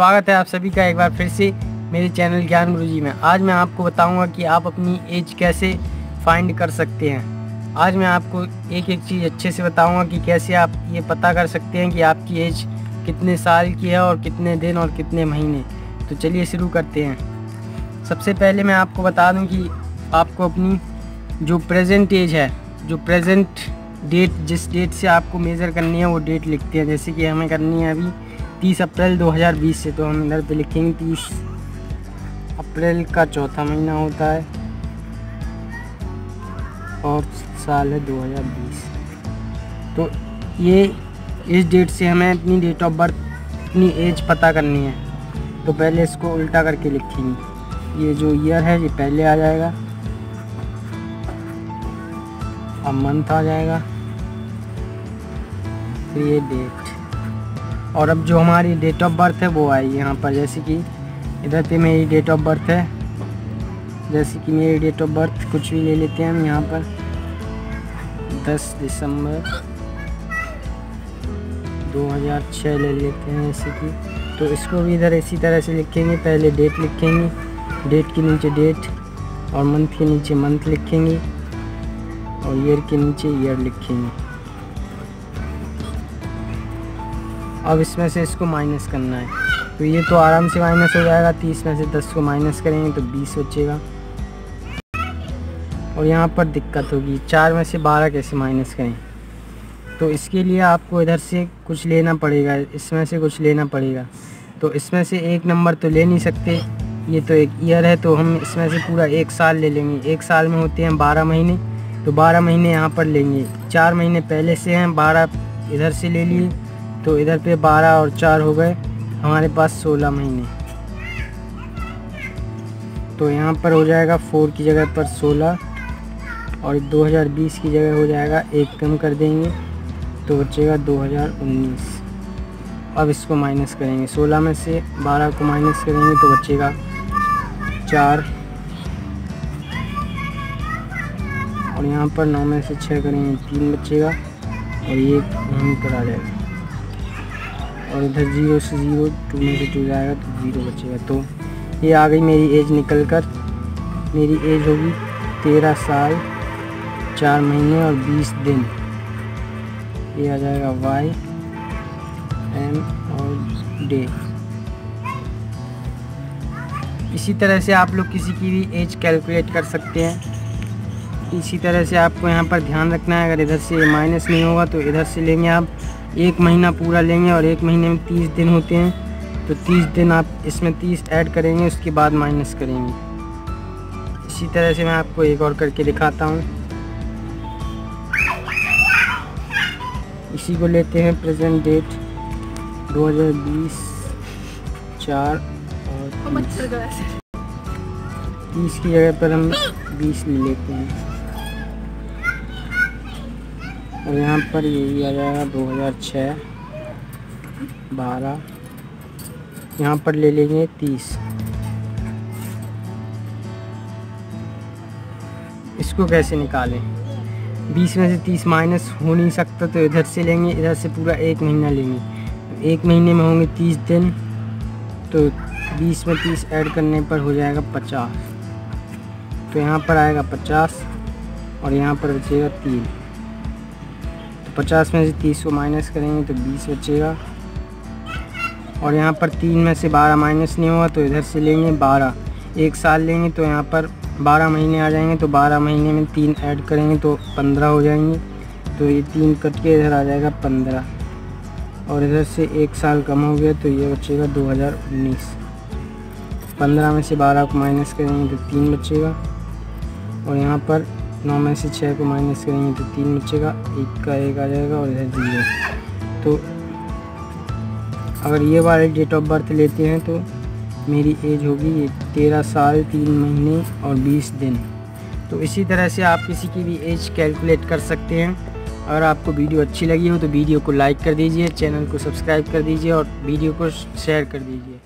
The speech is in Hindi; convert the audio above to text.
स्वागत है आप सभी का एक बार फिर से मेरे चैनल ज्ञान गुरु जी में। आज मैं आपको बताऊँगा कि आप अपनी एज कैसे फाइंड कर सकते हैं। आज मैं आपको एक एक चीज़ अच्छे से बताऊँगा कि कैसे आप ये पता कर सकते हैं कि आपकी एज कितने साल की है और कितने दिन और कितने महीने। तो चलिए शुरू करते हैं। सबसे पहले मैं आपको बता दूँ कि आपको अपनी जो प्रेजेंट एज है, जो प्रेजेंट डेट जिस डेट से आपको मेज़र करनी है, वो डेट लिखते हैं। जैसे कि हमें करनी है अभी 30 अप्रैल 2020 से तो हम इधर पे लिखेंगे 30 अप्रैल का चौथा महीना होता है और साल है 2020 तो ये, इस डेट से हमें अपनी डेट ऑफ़ बर्थ अपनी एज पता करनी है। तो पहले इसको उल्टा करके लिखेंगे। ये जो ईयर है, ये पहले आ जाएगा। अब मंथ आ जाएगा। फिर ये डेट और अब जो हमारी डेट ऑफ़ बर्थ है, वो आई यहाँ पर। जैसे कि इधर पे मेरी डेट ऑफ़ बर्थ है। जैसे कि मेरी डेट ऑफ़ बर्थ कुछ भी ले लेते हैं हम यहाँ पर। 10 दिसंबर 2006 ले लेते हैं जैसे कि। तो इसको भी इधर इसी तरह से लिखेंगे। पहले डेट लिखेंगे डेट के नीचे डेट और मंथ के नीचे मंथ लिखेंगे और ईयर के नीचे ईयर लिखेंगे। अब इसमें से इसको माइनस करना है। तो ये तो आराम से माइनस हो जाएगा, तीस में से दस को माइनस करेंगे तो बीस बचेगा। और यहाँ पर दिक्कत होगी, चार में से बारह कैसे माइनस करें? तो इसके लिए आपको इधर से कुछ लेना पड़ेगा, इसमें से कुछ लेना पड़ेगा। तो इसमें से एक नंबर तो ले नहीं सकते, ये तो एक ईयर है तो हम इसमें से पूरा एक साल ले लेंगे। एक साल में होते हैं बारह महीने तो बारह महीने यहाँ पर लेंगे। चार महीने पहले से हैं, बारह इधर से ले लिए। तो इधर पे बारह और चार हो गए। हमारे पास सोलह महीने। तो यहाँ पर हो जाएगा फोर की जगह पर सोलह और 2020 की जगह हो जाएगा एक कम कर देंगे तो बचेगा 2019 अब इसको माइनस करेंगे। 16 में से 12 को माइनस करेंगे तो बचेगा चार। और यहाँ पर नौ में से छः करेंगे, तीन बचेगा और ये यहीं पर आ जाएगा। और इधर ज़ीरो से ज़ीरो, टू में से टू जाएगा तो ज़ीरो बचेगा। तो ये आ गई मेरी एज निकल कर मेरी एज होगी तेरह साल, चार महीने और बीस दिन। ये आ जाएगा वाई एम और डे इसी तरह से आप लोग किसी की भी एज कैलकुलेट कर सकते हैं। इसी तरह से आपको यहाँ पर ध्यान रखना है। अगर इधर से माइनस नहीं होगा तो इधर से लेंगे आप। एक महीना पूरा लेंगे और एक महीने में तीस दिन होते हैं तो तीस दिन आप इसमें तीस ऐड करेंगे उसके बाद माइनस करेंगे। इसी तरह से मैं आपको एक और करके दिखाता हूँ। इसी को लेते हैं प्रेजेंट डेट 2020 चार और तीस की जगह पर हम बीस ले लेते हैं। और यहाँ पर यही आ जाएगा दो हज़ार छः, बारह। यहाँ पर ले लेंगे तीस। इसको कैसे निकालें? बीस में से तीस माइनस हो नहीं सकता तो इधर से लेंगे, इधर से पूरा एक महीना लेंगे। एक महीने में होंगे तीस दिन तो बीस में तीस ऐड करने पर हो जाएगा पचास। तो यहाँ पर आएगा पचास और यहाँ पर बचेगा तीन। पचास में से तीस को माइनस करेंगे तो बीस बचेगा। और यहाँ पर तीन में से बारह माइनस नहीं होगा तो इधर से लेंगे बारह। एक साल लेंगे तो यहाँ पर बारह महीने आ जाएँगे तो बारह महीने में तीन ऐड करेंगे तो पंद्रह हो जाएँगे। तो ये तीन कट के इधर आ जाएगा पंद्रह। और इधर से एक साल कम हो गया तो ये बचेगा दो हज़ार उन्नीस। पंद्रह में से बारह को माइनस करेंगे तो तीन बचेगा। और यहाँ पर नौ में से छः को माइनस करेंगे तो तीन बचेगा एक का एक आ जाएगा और इधर ज़ीरो। तो अगर ये वाले डेट ऑफ़ बर्थ लेते हैं तो मेरी एज होगी तेरह साल तीन महीने और बीस दिन। तो इसी तरह से आप किसी की भी एज कैलकुलेट कर सकते हैं। अगर आपको वीडियो अच्छी लगी हो तो वीडियो को लाइक कर दीजिए, चैनल को सब्सक्राइब कर दीजिए और वीडियो को शेयर कर दीजिए।